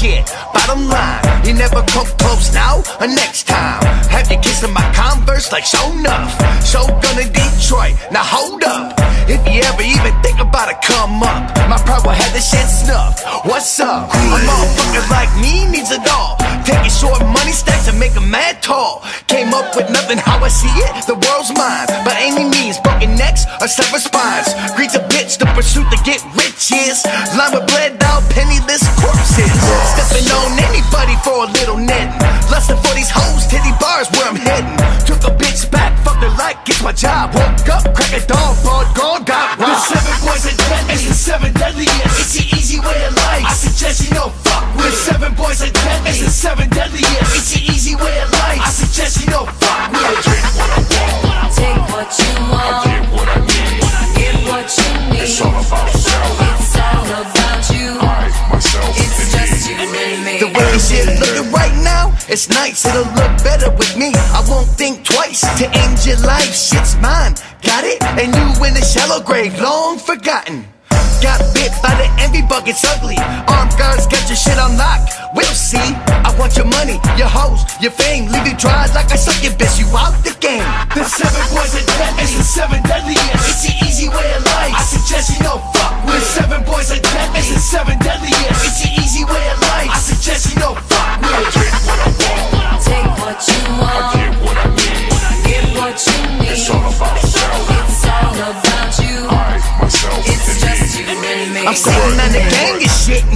shit. Bottom line, you never come close now or next time. You kissing my converse like show enough? Show gonna Detroit, now hold up. If you ever even think about it, come up. My pride will have the shit snuffed. What's up? A motherfucker like me needs it all. Taking short money stacks and make a mad tall. Came up with nothing, how I see it, the world's mine. By any means, broken necks or severed spines. Greed's a bitch, the pursuit to get rich is. With bled out, penniless corpses. Stepping on anybody for a little netting. Lusting for these hoes, titty bars my job. Woke up, crack a dog, ball gone, got The seven boys are dead, it's the seven deadliest. It's the easy way of life. I suggest you don't fuck with. The seven boys are dead, it's the seven deadliest. It's the easy way of life. I suggest you don't fuck with. I Take what I you want, Get what I need. get what you need. It's all about self. It's all about you. I, myself, It's and just me. you and me. The way this shit it's nice, it'll look better with me. I won't think twice to end your life, shit's mine. Got it? And you in the shallow grave, long forgotten. Got bit by the envy bug, it's ugly. Armed guards got your shit on lock. We'll see. I want your money, your hoes, your fame. Leave you dry like I suck your bitch, you out the game. The seven boys are dead,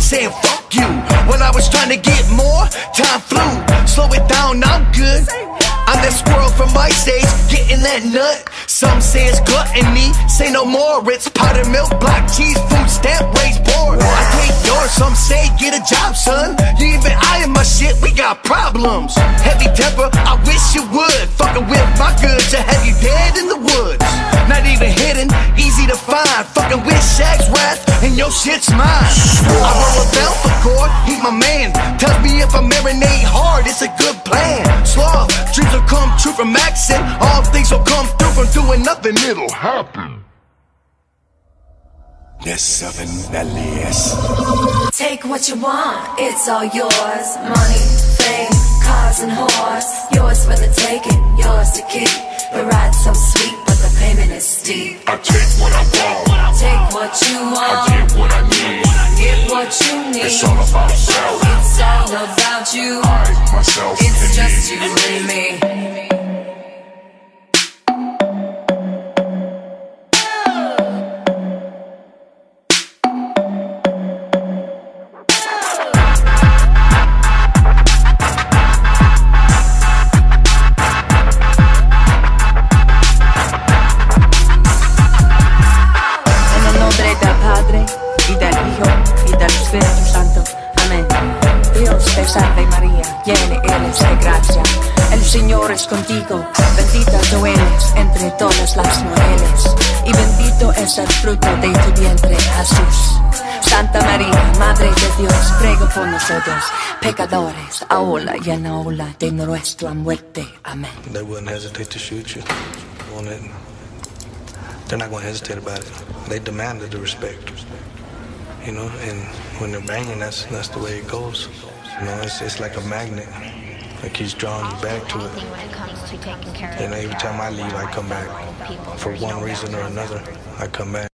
saying fuck you. When I was trying to get more, time flew. Slow it down, I'm good. I'm that squirrel from my stage, getting that nut. Some say it's gluttony, say no more. It's powdered milk, black cheese, food stamp, raised board. I take yours, some say get a job, son. You even eyeing my shit, we got problems. Heavy temper, I wish you would. Fucking with my goods, I have you dead in the woods. Not even hidden, easy to find. Fucking with Shaq's wrath, and your shit's mine. My man. Tells me if I marinate hard, it's a good plan. Sloth, dreams will come true from accent. All things will come through from doing nothing, it'll happen. Yes, seven deadliest. Take what you want, it's all yours. Money, fame, cars and whores. Yours for the taking, yours to keep. The ride's so sweet, but the payment is steep. I take what I want. Take what you want. I want, get what I need. get what you need. It's all about self. It's all about you. I, myself, It's just me. you and me. En el nombre del Padre, y del Hijo, y del Espíritu Santo. Señor es contigo, bendita tú eres entre todas las mujeres, y bendito es el fruto de tu vientre, Jesús. Santa María, Madre de Dios, prego por nosotros, pecadores, ahora y en la hora de nuestra muerte. Amén. they wouldn't hesitate to shoot you. They're not going to hesitate about it. They demanded the respect. You know, and when they're banging, that's that's the way it goes. You know, it's it's like a magnet. It he's drawing you back to it. anything when it comes to taking care of And every time I leave, I come back. For one reason or another. I come back.